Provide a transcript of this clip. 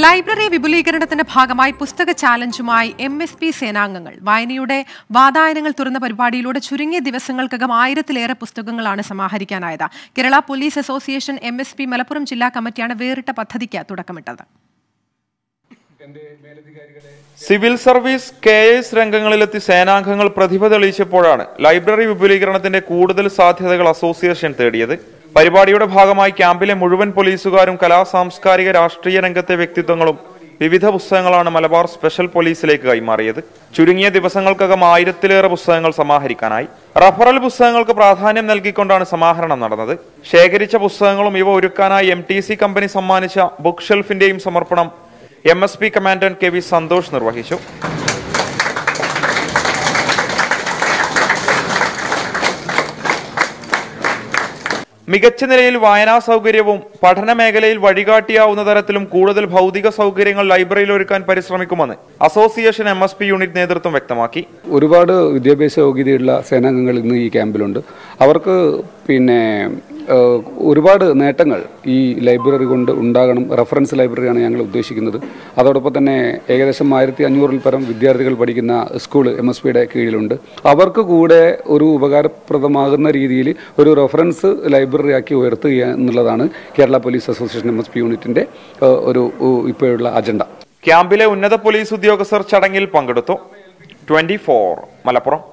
Library വിപുലീകരണത്തിന്റെ ഭാഗമായി പുസ്തക ചാലഞ്ചുമായി M S P സേനാംഗങ്ങൾ. വായനയുടെ വാതായനങ്ങൾ തുറന്ന പരിപാടിയിലൂടെ ചുരുങ്ങിയ ദിവസങ്ങൾക്കകം ആയിരത്തിലേറെ പുസ്തകങ്ങളാണ് സമാഹരിക്കാനായത്. Kerala police association M S P Malappuram ജില്ലാ കമ്മിറ്റിയാണ് വേറിട്ട പദ്ധതിക്ക് തുടക്കമിട്ടത്. സിവിൽ സർവീസ് കെ എസ് രംഗങ്ങളിലെത്തി സേനാംഗങ്ങൾ പ്രതിഭ തെളിയിച്ചപ്പോഴാണ് ലൈബ്രറി വിപുലീകരണത്തിന്റെ കൂടുതൽ സാധ്യതകൾ അസോസിയേഷൻ തേടിയത്. പരിപാടിയുടെ ഭാഗമായി ക്യാമ്പിലെ മുഴുവൻ പോലീസുകാരും കലാ സാംസ്കാരിക രാഷ്ട്രീയ രംഗത്തെ വ്യക്തിത്വങ്ങളും വിവിധ പുസ്തകങ്ങളാണ് മലബാർ സ്പെഷ്യൽ പോലീസിലേക്ക് കൈമാറിയത്. ചുരുങ്ങിയ ദിവസങ്ങൾക്കകം ആയിരത്തിലേറെ പുസ്തകങ്ങൾ സമാഹരിക്കാനായി. റഫറൽ പുസ്തകങ്ങൾക്ക് പ്രാധാന്യം നൽകിക്കൊണ്ടാണ് സമാഹരണം നടന്നത്. ശേഖരിച്ച പുസ്തകങ്ങളും ഇവ ഒരുക്കാനായി എം കമ്പനി സമ്മാനിച്ച ബുക്ക് ഷെൽഫിന്റെയും സമർപ്പണം M S P commandant K V Santhosh നിർവഹിച്ചു. മികച്ച നിലയിൽ വായനാ സൗകര്യവും പഠന മേഖലയിൽ വഴികാട്ടിയാവുന്ന തരത്തിലും കൂടുതൽ ഭൗതിക സൗകര്യങ്ങൾ ലൈബ്രറിയിൽ ഒരുക്കാൻ പരിശ്രമിക്കുമെന്ന് association M S P unit നേതൃത്വം വ്യക്തമാക്കി. ഒരുപാട് വിദ്യാഭ്യാസ യോഗ്യതയുള്ള സേനാംഗങ്ങൾ ഇന്ന് ഈ ക്യാമ്പിലുണ്ട്. അവർക്ക് പിന്നെ ഒരുപാട് നേട്ടങ്ങൾ ഈ ലൈബ്രറി കൊണ്ട് ഉണ്ടാകണം. റെഫറൻസ് ലൈബ്രറിയാണ് ഞങ്ങൾ ഉദ്ദേശിക്കുന്നത്. അതോടൊപ്പം തന്നെ ഏകദേശം ആയിരത്തി അഞ്ഞൂറിൽ പരം വിദ്യാർത്ഥികൾ പഠിക്കുന്ന സ്കൂൾ എം എസ് പിയുടെ കീഴിലുണ്ട്. അവർക്ക് കൂടെ ഒരു ഉപകാരപ്രദമാകുന്ന രീതിയിൽ ഒരു റെഫറൻസ് ലൈബ്രറിയാക്കി ഉയർത്തുക എന്നുള്ളതാണ് Kerala police association M S P യൂണിറ്റിന്റെ ഒരു ഇപ്പോഴുള്ള അജണ്ട. ക്യാമ്പിലെ ഉന്നത പോലീസ് ഉദ്യോഗസ്ഥർ ചടങ്ങിൽ പങ്കെടുത്തു. ട്വന്റി മലപ്പുറം.